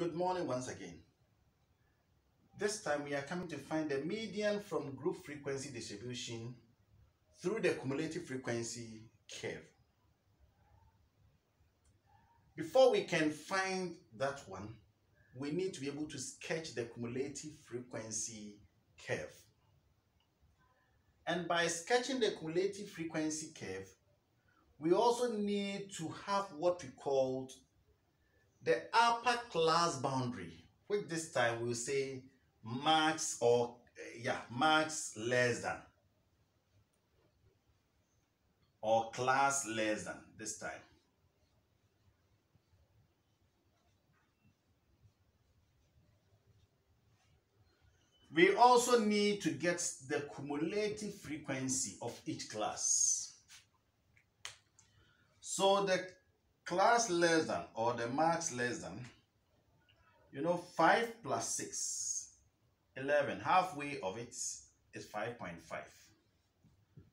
Good morning once again. This time we are coming to find the median from group frequency distribution through the cumulative frequency curve. Before we can find that one, we need to be able to sketch the cumulative frequency curve. And by sketching the cumulative frequency curve, we also need to have what we called the upper class boundary, which this time we'll say max or eh, yeah, max less than or class less than this time. We also need to get the cumulative frequency of each class. So the class less than or the max less than, you know, 5 plus 6, 11, halfway of it is 5.5.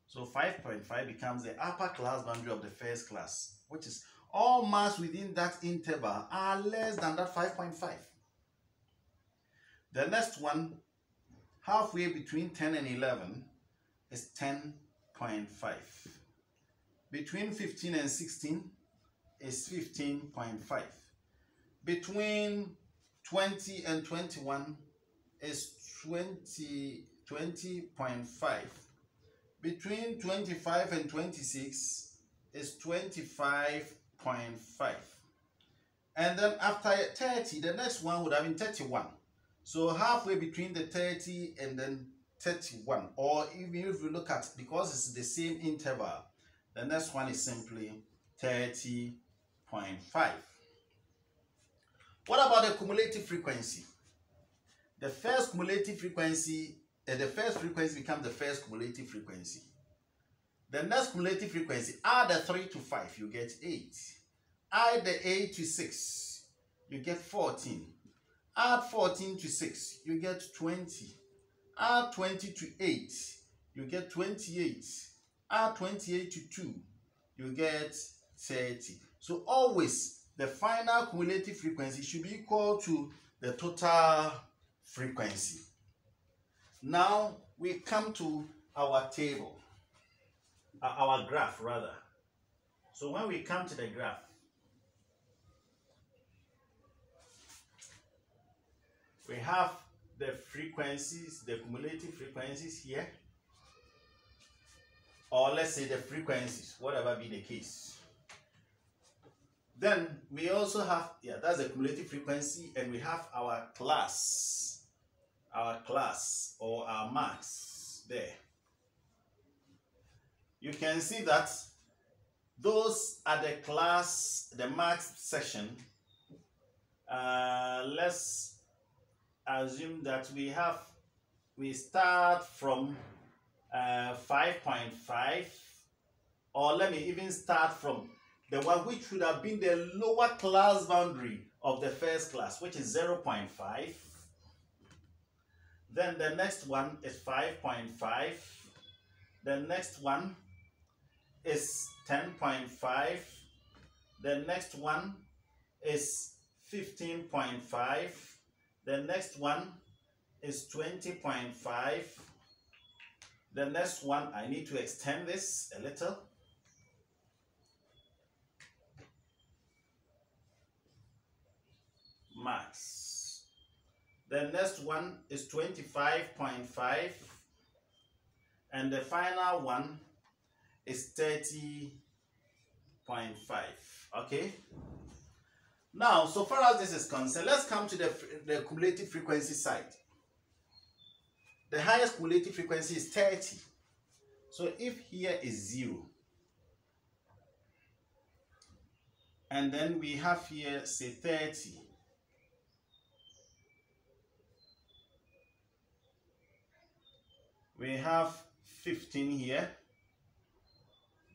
So 5.5 becomes the upper class boundary of the first class, which is all mass within that interval are less than that 5.5. The next one, halfway between 10 and 11, is 10.5. Between 15 and 16 is 15.5. Between 20 and 21 is 20, 20.5. Between 25 and 26 is 25.5. And then after 30, the next one would have been 31. So halfway between the 30 and then 31. Or even if you look at, because it's the same interval, the next one is simply 30 0.5. What about the cumulative frequency? The first cumulative frequency, uh, the first frequency becomes the first cumulative frequency. The next cumulative frequency, add the 3 to 5, you get 8. Add the 8 to 6, you get 14. Add 14 to 6, you get 20. Add 20 to 8, you get 28. Add 28 to 2, you get 30. So always the final cumulative frequency should be equal to the total frequency. Now we come to our table, uh, our graph rather. So when we come to the graph, we have the frequencies, the cumulative frequencies here, or let's say the frequencies, whatever be the case. Then we also have, yeah, that's the cumulative frequency, and we have our class, our class or our max there. You can see that those are the class, the max section. Uh, let's assume that we have, we start from uh, 5.5, or let me even start from the one which would have been the lower class boundary of the first class, which is 0.5. Then the next one is 5.5. The next one is 10.5. The next one is 15.5. The next one is 20.5. The next one, I need to extend this a little. The next one is 25.5 and the final one is 30.5 okay? Now so far as this is concerned let's come to the, the cumulative frequency side. The highest cumulative frequency is 30 so if here is 0 and then we have here say 30 we have 15 here.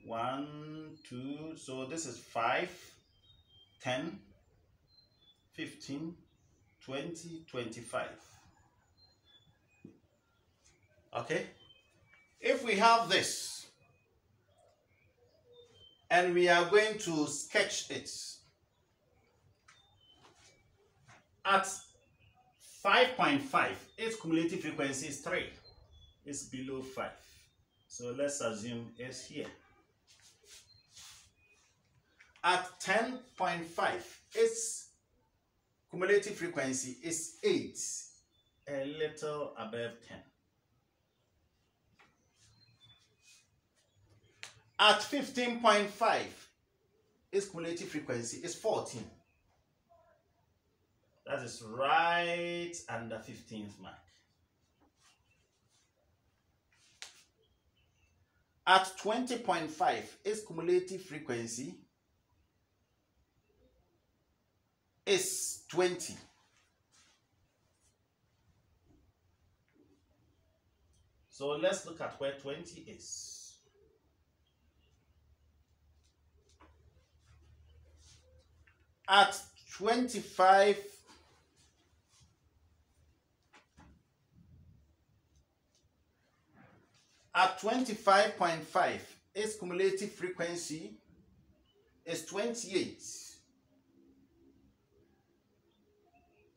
One two so this is 5 10 15 20 25 okay? If we have this and we are going to sketch it At 5.5, its cumulative frequency is 3. It's below 5. So let's assume it's here. At 10.5, its cumulative frequency is 8, a little above 10. At 15.5, its cumulative frequency is 14. That is right under 15th mark. At 20.5, its cumulative frequency is 20. So let's look at where 20 is. At 25 At 25.5, its cumulative frequency is 28.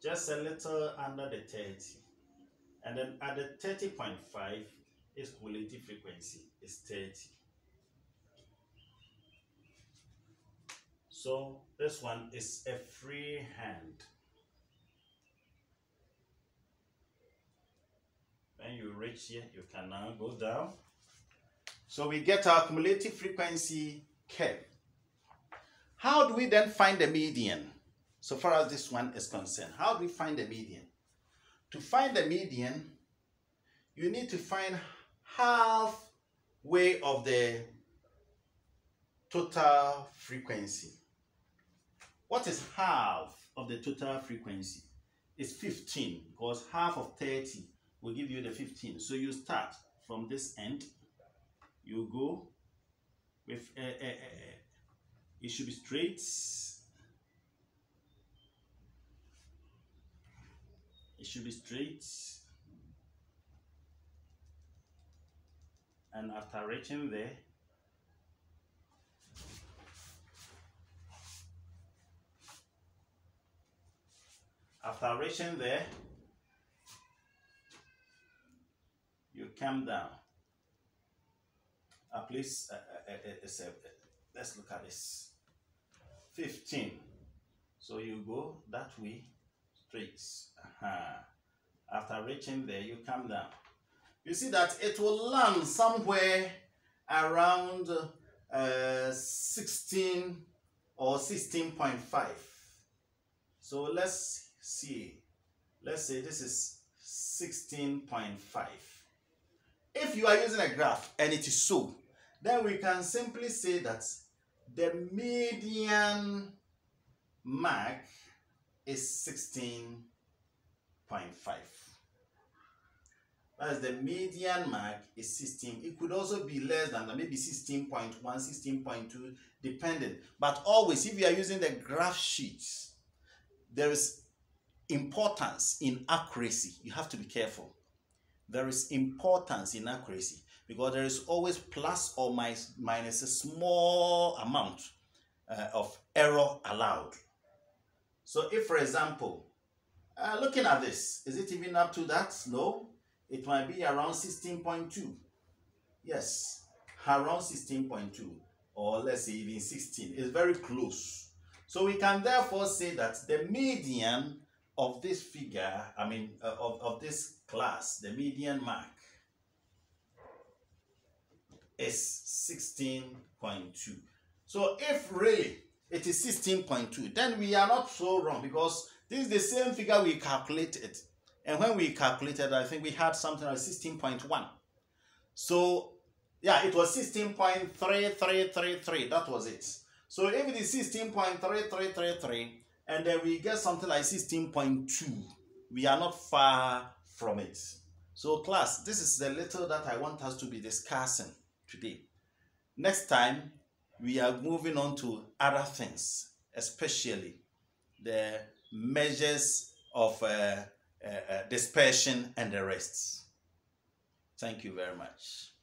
Just a little under the 30. And then at the 30.5, its cumulative frequency is 30. So this one is a free hand. You reach here, you can now go down. So we get our cumulative frequency curve. How do we then find the median? So far as this one is concerned, how do we find the median? To find the median, you need to find halfway of the total frequency. What is half of the total frequency? It's 15 because half of 30 will give you the 15. So you start from this end, you go with, uh, uh, uh, it should be straight. It should be straight. And after reaching there, after reaching there, come down. Uh, please, uh, uh, uh, uh let's look at this. 15. So you go that way, straight. -huh. After reaching there, you come down. You see that it will land somewhere around uh, 16 or 16.5. So let's see. Let's say this is 16.5. If you are using a graph and it is so, then we can simply say that the median mark is 16.5. As the median mark is 16. It could also be less than that, maybe 16.1, 16.2, depending. But always, if you are using the graph sheets, there is importance in accuracy. You have to be careful there is importance in accuracy because there is always plus or minus, a small amount uh, of error allowed. So if, for example, uh, looking at this, is it even up to that? No, it might be around 16.2. Yes, around 16.2 or let's say even 16. It's very close. So we can therefore say that the median of this figure, I mean, uh, of, of this class, the median mark is 16.2. So if really it is 16.2, then we are not so wrong because this is the same figure we calculated. And when we calculated, I think we had something like 16.1. So yeah, it was 16.3333. That was it. So if it is 16.3333, and then we get something like 16.2 we are not far from it. So class this is the little that i want us to be discussing today. Next time we are moving on to other things especially the measures of uh, uh, uh, dispersion and the rest. Thank you very much